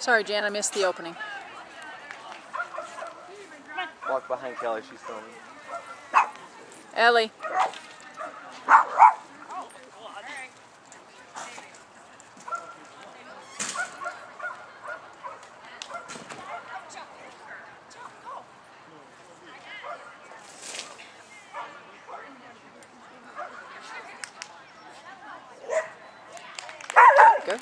Sorry, Jan, I missed the opening. Walk behind Kelly, she's filming. Ellie. Good.